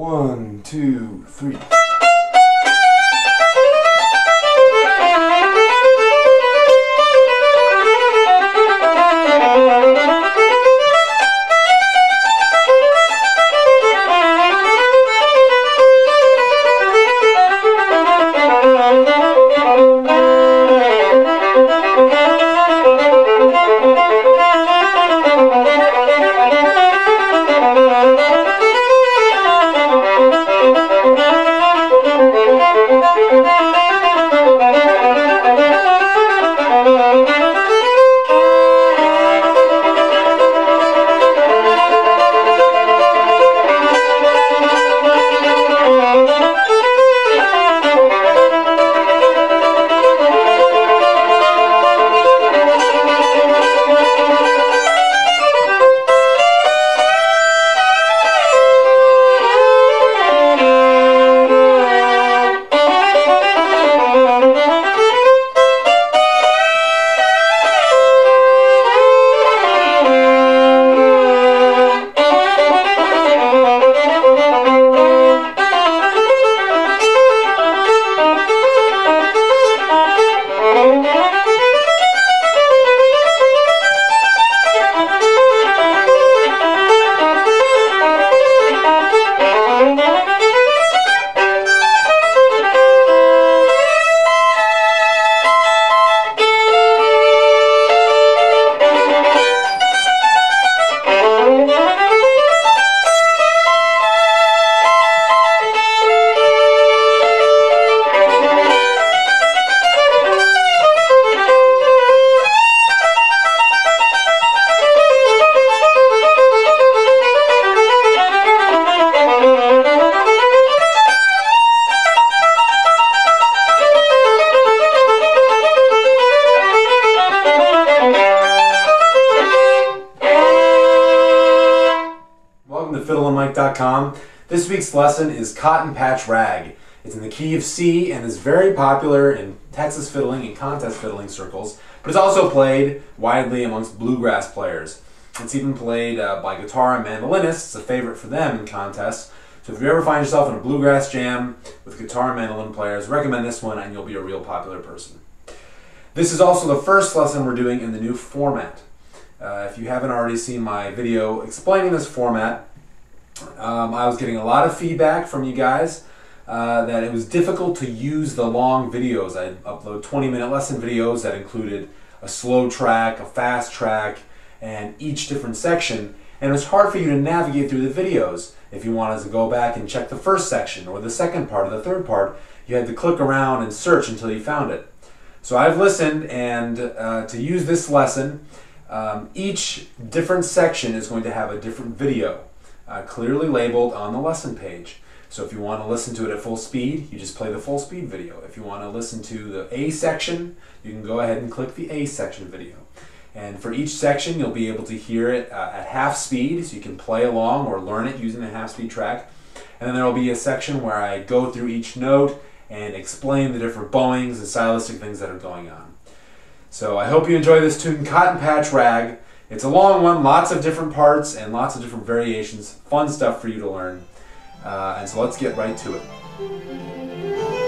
One, two, three. This week's lesson is Cotton Patch Rag. It's in the key of C and is very popular in Texas fiddling and contest fiddling circles, but it's also played widely amongst bluegrass players. It's even played uh, by guitar and mandolinists. A favorite for them in contests. So if you ever find yourself in a bluegrass jam with guitar and mandolin players, recommend this one and you'll be a real popular person. This is also the first lesson we're doing in the new format. Uh, if you haven't already seen my video explaining this format, um, I was getting a lot of feedback from you guys uh, that it was difficult to use the long videos. I upload 20 minute lesson videos that included a slow track, a fast track, and each different section. And it was hard for you to navigate through the videos. If you wanted to go back and check the first section or the second part or the third part, you had to click around and search until you found it. So I've listened and uh, to use this lesson, um, each different section is going to have a different video uh, clearly labeled on the lesson page. So if you want to listen to it at full speed, you just play the full speed video. If you want to listen to the A section, you can go ahead and click the A section video. And for each section, you'll be able to hear it uh, at half speed, so you can play along or learn it using the half speed track. And then there will be a section where I go through each note and explain the different bowings and stylistic things that are going on. So I hope you enjoy this tune, Cotton Patch Rag. It's a long one, lots of different parts and lots of different variations. Fun stuff for you to learn. Uh, and so let's get right to it.